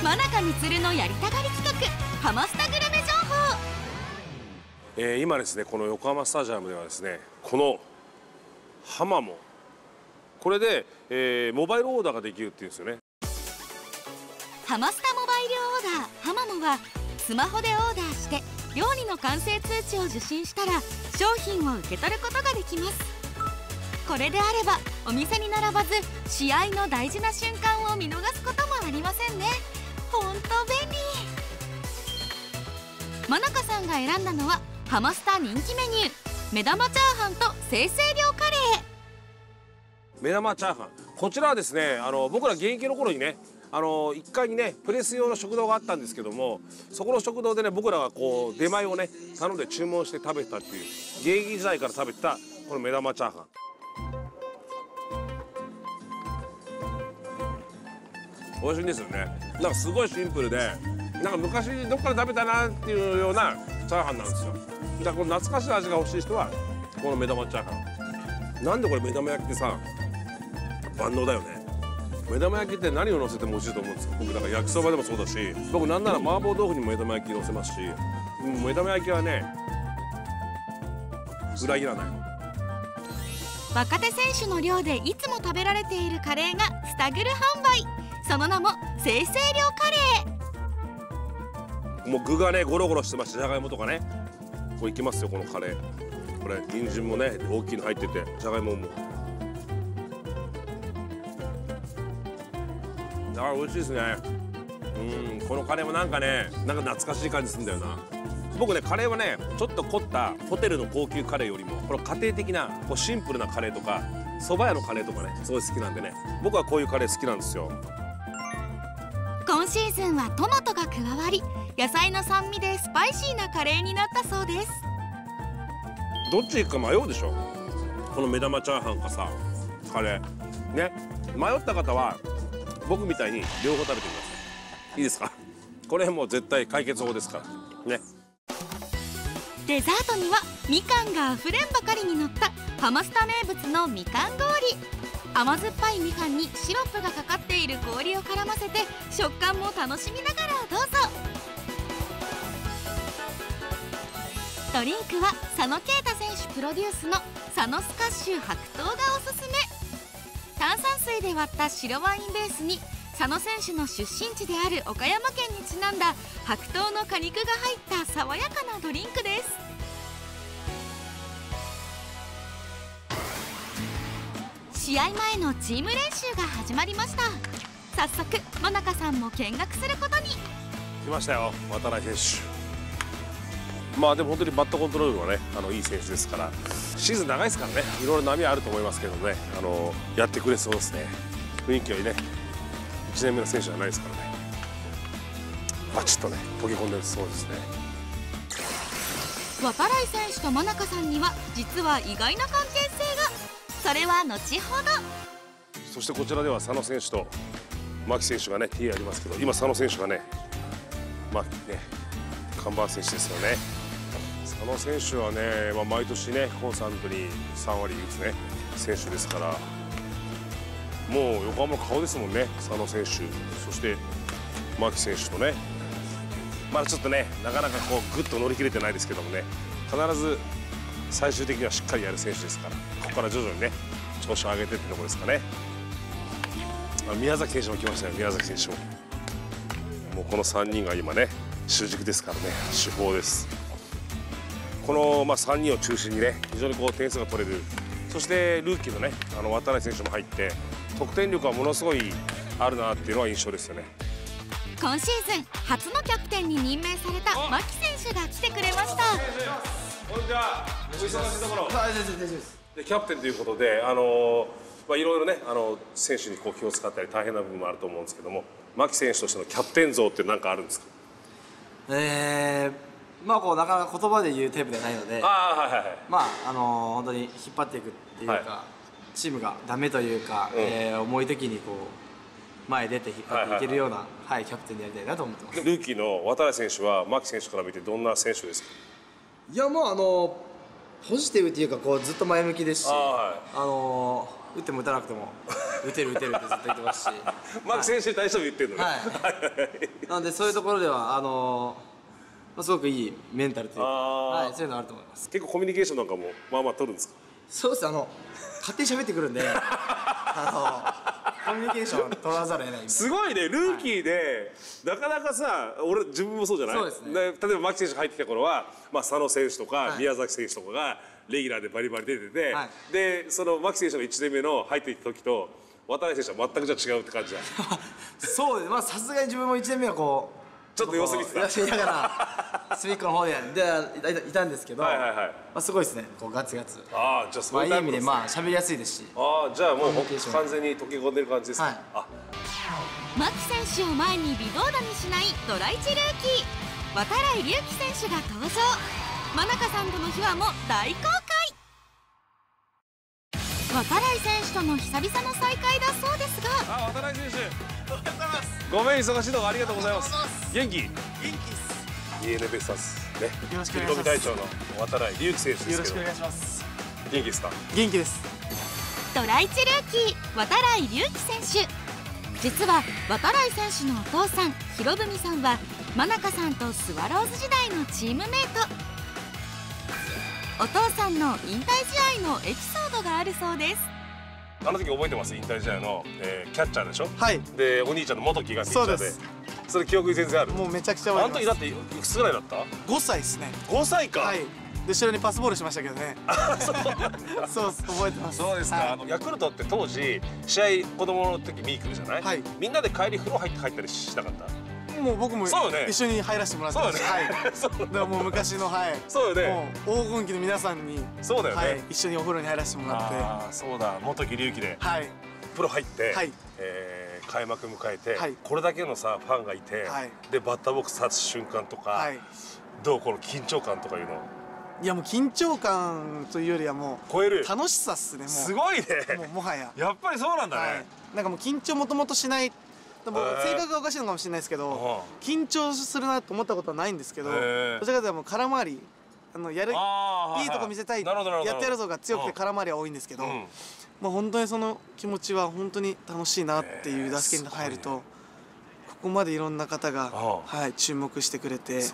真中充のやりたがり企画ハマスタグルメ情報、えー、今ですねこの横浜スタジアムではですねこのハマモこれで、えー、モバイルオーダーができるっていうんですよね。ハマスタモバイルオーダーハマモはスマホでオーダーして料理の完成通知を受信したら商品を受け取ることができます。これであればお店に並ばず試合の大事な瞬間を見逃すこともありませんね。ほんと便利。真中さんが選んだのはハマスタ人気メニュー。目玉チャーハンと生成量カレー。目玉チャーハン。こちらはですねあの僕ら現役の頃にねあの1階にねプレス用の食堂があったんですけどもそこの食堂でね僕らがこう出前をね頼んで注文して食べたっていう現役時代から食べたこの目玉チャーハン。美味しいんですよね。なんかすごいシンプルでなんか昔どっかで食べたなっていうようなチャーハンなんですよ。だからこの懐かしい味が欲しい人はこの目玉チャーハン。なんでこれ目玉焼きってさ万能だよね。目玉焼きって何を乗せても美味しいと思うんですよ僕だから焼きそばでもそうだし僕なんなら麻婆豆腐にも目玉焼き乗せますし目玉焼きはね裏切らない。若手選手の寮でいつも食べられているカレーがスタグル販売。その名も生成量カレー。もう具がねゴロゴロしてます。じゃがいもとかね。こういきますよこのカレー。これ人参もね大きいの入ってて。じゃがいもも。あ美味しいですね。うんこのカレーもなんかねなんか懐かしい感じするんだよな。僕ねカレーはねちょっと凝ったホテルの高級カレーよりもこの家庭的なこうシンプルなカレーとか蕎麦屋のカレーとかねすごい好きなんでね。僕はこういうカレー好きなんですよ。シーズンはトマトが加わり野菜の酸味でスパイシーなカレーになったそうです。どっち行くか迷うでしょ。この目玉チャーハンかさカレー。ね。迷った方は僕みたいに両方食べてくださいいいですか？これもう絶対解決法ですから。ね。デザートにはみかんがあふれんばかりにのったハマスタ名物のみかん氷甘酸っぱいみかんにシロップがかかっている氷を絡ませて食感も楽しみながらどうぞ。ドリンクは佐野啓太選手プロデュースの佐野スカッシュ白桃がおすすめ。炭酸水で割った白ワインベースに佐野選手の出身地である岡山県にちなんだ白桃の果肉が入った爽やかなドリンクです。試合前のチーム練習が始まりました。早速野中さんも見学することに。来ましたよ渡来選手。まあでも本当にバットコントロールはねあのいい選手ですから。シーズン長いですからねいろいろ波はあると思いますけどねあのやってくれそうですね。雰囲気よりね。1年目の選手じゃないですからね。バチッとね溶け込んでそうですね。渡来選手と真中さんには実は意外な関係性がそれは後ほど。そしてこちらでは佐野選手と牧選手がね T ありますけど今佐野選手がねまあね看板選手ですよね。佐野選手はね、まあ、毎年ねコンサートに3割打つね選手ですからもう横浜の顔ですもんね佐野選手。そして牧選手とねまだちょっとねなかなかこうぐっと乗り切れてないですけどもね必ず最終的にはしっかりやる選手ですからここから徐々にね調子を上げてってところですかね。宮崎選手も来ましたよ。宮崎選手も。もうこの3人が今ね主軸ですからね。主砲です。この、まあ、3人を中心にね非常にこう点数が取れる。そしてルーキーのねあの渡辺選手も入って得点力はものすごいあるなっていうのは印象ですよね。今シーズン初のキャプテンに任命された牧選手が来てくれました。こんにちは。お忙しいところ。でキャプテンということであのまあいろいろねあの選手にこう気を使ったり大変な部分もあると思うんですけども牧選手としてのキャプテン像って何かあるんですか？えーまあこうなかなか言葉で言うテープではないのでああはいはいはい。まああの本当に引っ張っていくっていうか、はチームがダメというか、うん。えー重い時にこう前出て引っ張っていけるような、はいキャプテンでやりたいなと思ってます。ルーキーの渡辺選手は牧選手から見てどんな選手ですか？いやもうあのポジティブっていうかこうずっと前向きですしああの打っても打たなくても打てる打てるってずっと言ってますし。牧選手に対しても言ってるのね、はい。なのでそういうところではあのまあすごくいいメンタルというか、はい、そういうのあると思います。結構コミュニケーションなんかもまあまあ取るんですか？そうです。あの勝手に喋ってくるんで あのコミュニケーション取らざるを得ないみたいすごいねルーキーで、なかなかさ俺自分もそうじゃない？そうですね。例えば牧選手が入ってきた頃は、まあ、佐野選手とか、はい。宮崎選手とかがレギュラーでバリバリ出てて、はい。でその牧選手が1年目の入っていった時と渡辺選手は全くじゃあ違うって感じだ。な そうですまあさすがに自分も1年目はこうちょっと様子見てた。様子見ながら隅っこの方ででいたいたんですけど、はいはいはい。まあ、すごいですね。こうガツガツ。ああじゃあそまあいい意ういうタイプですね。味でまあ喋りやすいですし。ああじゃあもう完全に溶け込んでる感じですか、はい。あ。牧選手を前に微動だにしないドラ1ルーキー。渡来隆輝選手が登場。真中さんとの秘話も大公開渡来選手との久々の再会だそうですが。あ渡辺選手。ごめん忙しいとこありがとうございます。元気？元気っす。DNA ベスターズね。よろしくお願いします。隊長の渡来隆輝選手ですけど。よろしくお願いします。元気ですか？元気です。ドラ1ルーキー渡来隆輝選手。実は渡来選手のお父さん博文さんは真中さんとスワローズ時代のチームメイト。お父さんの引退試合のエピソードがあるそうです。あの時覚えてます？引退試合の、えーキャッチャーでしょ？はい。でお兄ちゃんの元木がピッチャーで。そうです。それ記憶に全然ある？もうめちゃくちゃあの覚えてます。時だっていくつぐらいだった？5歳ですね。5歳か、はい。で後ろにパスボールしましたけどね。そう。です。覚えてます。そうですか、はい。あのヤクルトって当時試合子供の時見に来るじゃない、はい。みんなで帰り風呂入って帰ったりしなかった？もう僕もそうよね。一緒に入らせてもらってそうよね、はい。だからもう昔のはい。そうよね。もう黄金期の皆さんにそうだよね、はい。一緒にお風呂に入らせてもらって。ああそうだ。元木隆輝ではい。プロ入って、はい。えー開幕迎えて、はい。これだけのさファンがいて、はい。でバッターボックス立つ瞬間とか、はい。どうこの緊張感とかいうの？いやもう緊張感というよりはも超えるう楽しさっすねもう。すごいね。もはや。やっぱりそうなんだね、はい。なんかもう緊張もともとしないでも性格がおかしいのかもしれないですけど緊張するなと思ったことはないんですけどどちらかというともう空回りあのやるいい。とこ見せたいやってやるぞが強くて空回りは多いんですけど、うん。まあ本当にその気持ちは本当に楽しいなっていう打席に入ると、ここまでいろんな方が、あはい、注目してくれてね。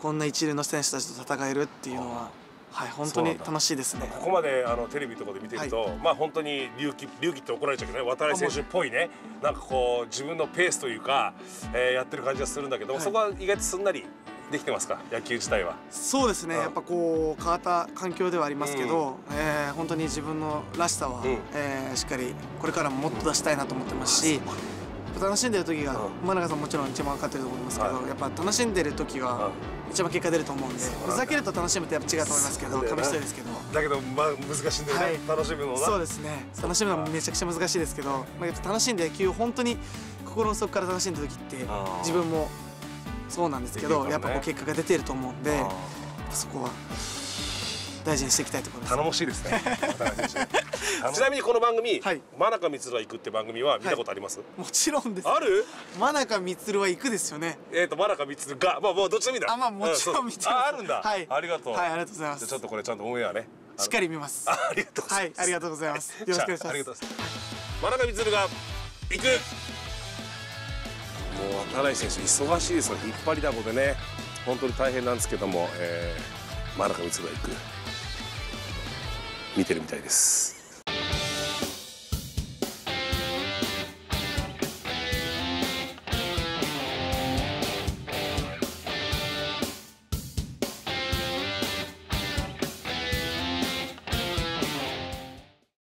こんな一流の選手たちと戦えるっていうのは、はい、本当に楽しいですね。ここまであのテレビとかで見てると、まあ本当に隆起隆起って怒られちゃうけどね渡辺選手っぽいね。なんかこう自分のペースというか、えーやってる感じがするんだけど、はい。そこは意外とすんなりできてますか？野球自体は。そうですね、うん。やっぱこう変わった環境ではありますけど、えー本当に自分のらしさは、うん。えーしっかりこれからももっと出したいなと思ってますし、楽しんでる時が、うん。真中さんもちろん一番分かってると思いますけど、はい。やっぱ楽しんでる時が一番結果出ると思うんで、ふざけると楽しむってやっぱ違うと思いますけどそうだよな紙一重ですけど。だけどまあ難しいんだよね、はい。楽しむのなそうですね。楽しむのはめちゃくちゃ難しいですけど、まあ、やっぱ楽しんで野球を本当に心の底から楽しんだ時って自分もそうなんですけど、やっぱこう結果が出てると思うんであそこは大事にしていきたいところです。頼もしいですね。ちなみにこの番組「はい。真中光は行く」って番組は見たことあります、もちろんです。ある？真中満は行くですよね。えっ、と真中光が。まあもうどっちでもいいんだ。あまあもちろんう。見てます。ああるんだ、はい。ありがとう、はいありがとうございます。ちょっとこれちゃんとオンエアね。しっかり見ます。あありがとうござはいいます。ありがとうございます。よろしくお願いします。あありがとうございます真中光が行く。もう渡来選手忙しいですよ。引っ張りだこでね。本当に大変なんですけども、えー、真中光が行く見てるみたいです。